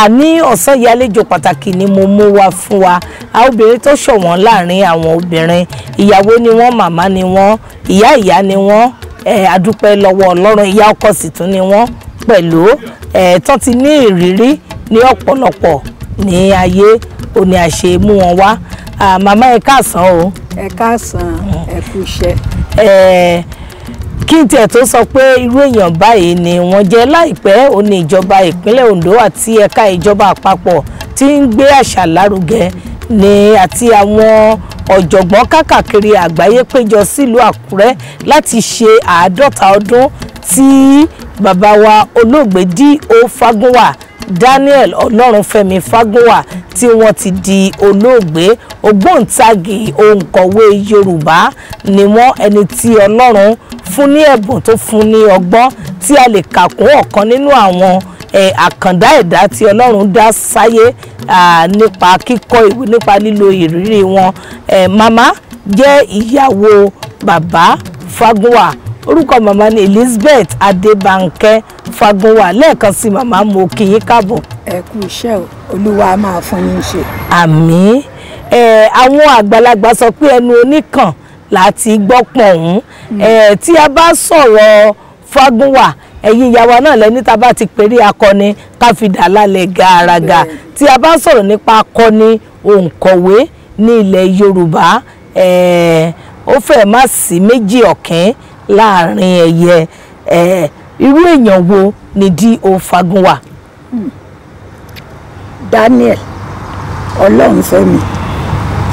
àní ọ̀sán yìí àlejò pàtàkì ni mo mú wá fún wa. Àwọn obìnrin tó ṣọ̀wọ́n láàárín àwọn obìnrin. Ìyàwó ni wọ́n màmá ni wọ́n ìyá ìyá ni wọ́n. Adúpẹ́ lọ́wọ́ ọlọ́run ìyá ọkọ sì tún ni wọ́n pẹ̀lú. Tán ti ní ìrírí ní ọ̀pọ̀lọpọ̀ ní ayé òní àṣẹ mú wọn wá. Màmá ẹ káàsán o. Ẹ káàsán ẹ kú iṣẹ́ kí n tiẹ̀ tó sọ pé irú èèyàn báyìí ni wọ́n jẹ́ láìpẹ́ ó ní ìjọba ìpínlẹ̀ Ondo àti ẹ̀ka ìjọba àpapọ̀ tí ń gbé àṣà lárugẹ ní àti àwọn ọ̀jọ̀gbọ́n kákàkiri àgbáyé péjọ sílùú Àkúrẹ́ láti ṣe àádọ́ta ọdún tí bàbá wa olóògbé D.O. Fágúnwà Daniel Ọlọ́runfẹ́mi Fágúnwà tí wọ́n ti di olóògbé ògbóǹtagì òǹkọ̀wé Yorùbá ni wọ́n ẹni tí Ọlọ́run fún ní ẹ̀bùn tó fún ní ọgbọ́n tí a lè kà kún ọ̀kan nínú àwọn àkàndá ẹ̀dá tí Ọlọ́run dá sáyé nípa kíkọ ìwé nípa lílo ìrírí wọn. Màmá jẹ́ ìyàwó bàbá Fágúnwà orúkọ màmá ni Elizabeth Adébánkẹ́ Fágúnwà lẹ́ẹ̀kan sí màmá mo kí yín káàbọ̀. Ẹ kú iṣẹ́ o olúwa máa fún yín ṣe. àmì ẹ àwọn àgbàlagbà sọ pé ẹnu oníkàn láti gbọ́ pọ̀hún ẹ tí a bá sọ̀rọ̀ Fágúnwà ẹ̀yin ìyàwó náà lẹ́ni tá a bá ti pèrè akọni ká fi dà lálẹ́ gàràgà. Tí a bá sọ̀rọ̀ nípa akọni òǹkọ̀wé ní ilẹ̀ Yorùbá ó fẹ́ má sí méjì ọ̀kín láàárín ẹ̀yẹ ẹ irú èèyàn wo ni D.O. Fágúnwà. Daniel Ọlọ́runfẹ́mi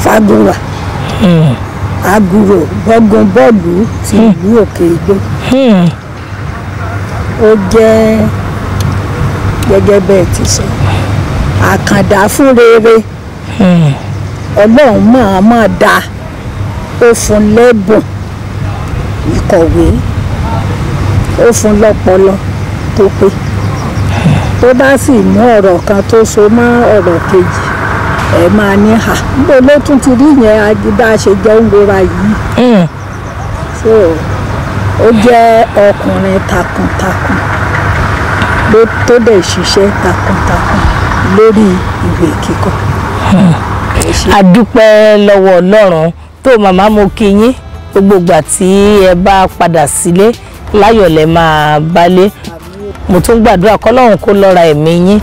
Fágúnwà aguro gbọ́gun bọ́ọ̀lù ti ìlú òkè igbó. Ó jẹ́ gẹ́gẹ́ bẹ́ẹ̀ ti sọ. Àkàndá fún rere. Ọlọ́run máa máa dá. Ó fún lẹ́bùn ìkọ̀wé ó fún lọ́pọlọ tó pé. Tó bá sì mú ọ̀rọ̀ kan tó so mọ́ ọ̀rọ̀ kejì ẹ máa ní hà níbo ló tún ti rí yẹn? Ajíbá ṣe jọ ń rora yìí. So ó jẹ́ ọkùnrin takuntakun ló tó dẹ̀ ṣiṣẹ́ takuntakun lórí ìwé kíkọ. Ṣé. a dúpẹ́ lọ́wọ́ ọlọ́run. Tó màmá mo kí yín gbogbo ìgbà tí ẹ bá padà sílé láyọ̀ lẹ máa bálé mo tún gbàdúrà kọ́lọ́run kó lọ́ra ẹ̀mí yín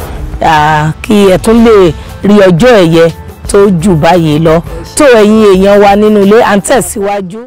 kí ẹ tún lè rí ọjọ́ ẹ̀yẹ tó jù báyìí lọ tó ẹ̀yin èèyàn wa nínú ilé à ń tẹ̀síwájú.